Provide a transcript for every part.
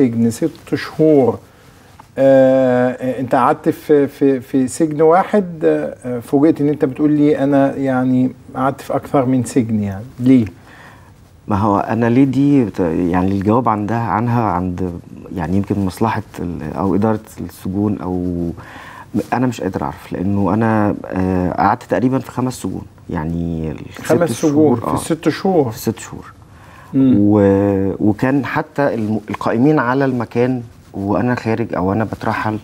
السجن ست شهور. آه انت قعدت في في في سجن واحد آه فوجئت ان انت بتقول لي أنا يعني قعدت في أكثر من سجن يعني. ليه؟ ما هو أنا ليه دي يعني الجواب عندها عنها عند يعني يمكن مصلحة أو إدارة السجون أو أنا مش قادر اعرف لأنه أنا آه، قعدت تقريبا في خمس سجون. يعني خمس سجون في آه، الست شهور. في ست شهور. و... وكان حتى. القائمين على المكان وأنا خارج أو أنا بترحل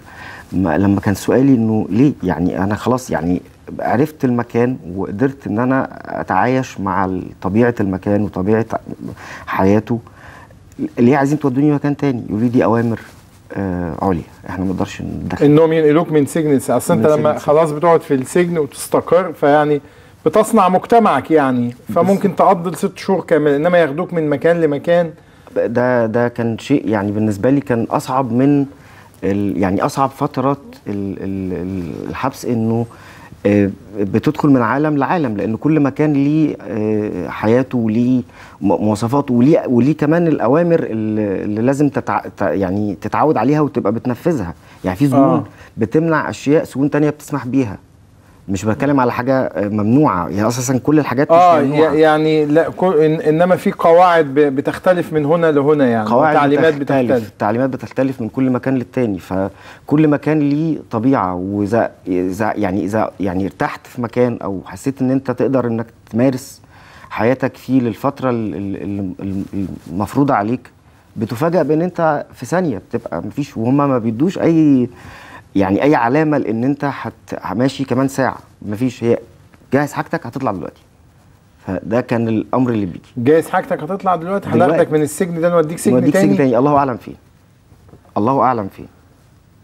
ما... لما كان سؤالي إنه ليه؟ يعني أنا خلاص يعني عرفت المكان وقدرت إن أنا أتعايش مع طبيعة المكان وطبيعة حياته. ليه عايزين تودوني مكان تاني؟ يقولوا لي دي أوامر آه عليا. إحنا ما نقدرش ندخل. إنهم ينقلوك من سجن أصل أنت لما خلاص بتقعد في السجن وتستقر فيعني بتصنع مجتمعك يعني. فممكن تقضي الست شهور كامل إنما ياخدوك من مكان لمكان. ده ده كان شيء يعني بالنسبة لي كان أصعب من ال يعني أصعب فترات ال ال ال- الحبس إنه آه، بتدخل من عالم لعالم. لأن كل مكان ليه آه، حياته وليه مواصفاته وليه وليه كمان الأوامر اللي لازم تتع تع- يعني تتعود عليها وتبقى بتنفذها. يعني في سجون آه. بتمنع أشياء سجون تانية بتسمح بيها. مش بتكلم على حاجة آه، ممنوعة. يعني أساسا كل الحاجات آه مش ممنوعة. ي- يعني لا إن إنما في قواعد بتختلف من هنا لهنا يعني قواعد وتعليمات بتختلف. بتختلف. التعليمات بتختلف من كل مكان للتاني. فكل مكان ليه طبيعة. وإذا إذا يعني إذا يعني ارتحت في مكان أو حسيت إن أنت تقدر إنك تمارس حياتك فيه للفترة ال- ال- ال- المفروضة عليك بتفاجأ بإن أنت في ثانية بتبقى مفيش وهم ما بيدوش أي يعني أي علامة لأن أنت هت ماشي كمان ساعة مفيش هي جهز حاجتك هتطلع دلوقتي. فده كان الأمر اللي بيجي. جايز حاجتك هتطلع دلوقتي. هناخدك من السجن ده نوديك سجن نوديك تاني سجن تاني. الله أعلم فين الله أعلم فين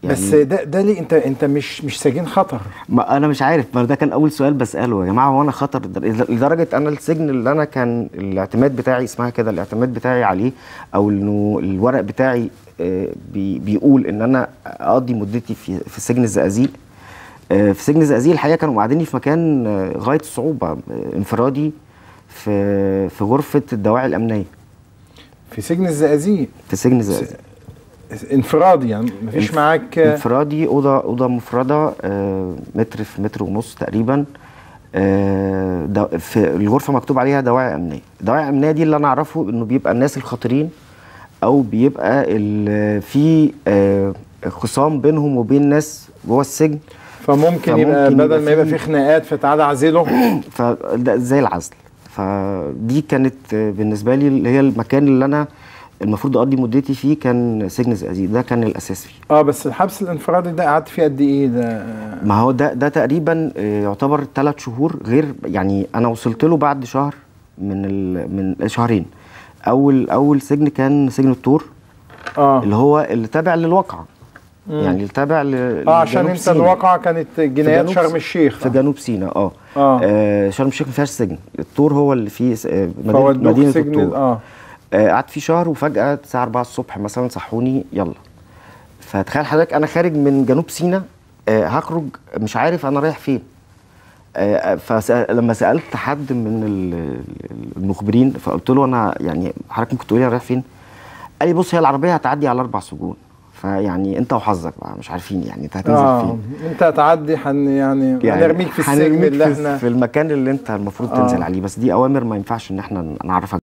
بس ده ده ليه؟ انت انت مش مش سجين خطر. ما أنا مش عارف ما ده كان أول سؤال بسأله يا جماعة هو أنا خطر لدر- لدرجة أنا السجن اللي أنا كان الاعتماد بتاعي اسمها كده الاعتماد بتاعي عليه أو إنه الورق بتاعي آه، بي بيقول إن أنا أقضي مدتي في في سجن الزقازيق. آه، في سجن الزقازيق الحقيقة كانوا قاعديني في مكان آه، غاية الصعوبه انفرادي في في غرفة الدواعي الأمنية. في سجن الزقازيق. في سجن الزقازيق. انفرادي يعني مفيش معاك انفرادي أوضة أوضة مفردة آه، متر في متر ونص تقريبا. آه، في الغرفة مكتوب عليها دواعي أمنية. الدواعي الامنيه دي اللي أنا أعرفه إنه بيبقى الناس الخطرين أو بيبقى في آه، خصام بينهم وبين ناس جوه السجن. فممكن يبقى فممكن بدل ما يبقى في- خناقات فتعالى اعزله فده زي العزل. فدي كانت بالنسبة لي اللي هي المكان اللي أنا المفروض أقضي مدتي فيه كان سجن الزقازيق ده كان الأساس فيه. آه بس الحبس الانفرادي ده قعدت فيه قد إيه؟ ده ما هو ده ده تقريبا آه، يعتبر ثلاث شهور غير يعني أنا وصلت له بعد شهر من ال من شهرين. أول أول سجن كان سجن الطور آه. اللي هو اللي تابع للواقعة. يعني اللي تابع ل آه عشان أنت. الواقعة كانت جنايات شرم الشيخ. في جنوب سيناء آه, آه. آه شرم الشيخ ما فيهاش سجن. الطور هو اللي فيه آه، مدينة, مدينة سجن الطور. آه. قعدت فيه شهر وفجأة الساعة 4 الصبح مثلا صحوني يلا. فتخيل حضرتك أنا خارج من جنوب سيناء آه، هخرج مش عارف أنا رايح فين. فلما سألت حد من ال- المخبرين فقلت له أنا يعني حضرتك ممكن تقولي أنا رايح فين؟ قال لي بص هي العربية هتعدي على أربع سجون. فيعني أنت وحظك بقى مش عارفين يعني أنت هتنزل آه فين. أنت هتعدي حن يعني, يعني هنرميك في السجن اللي إحنا في المكان اللي أنت المفروض آه. تنزل عليه. بس دي أوامر ما ينفعش إن إحنا نعرفها.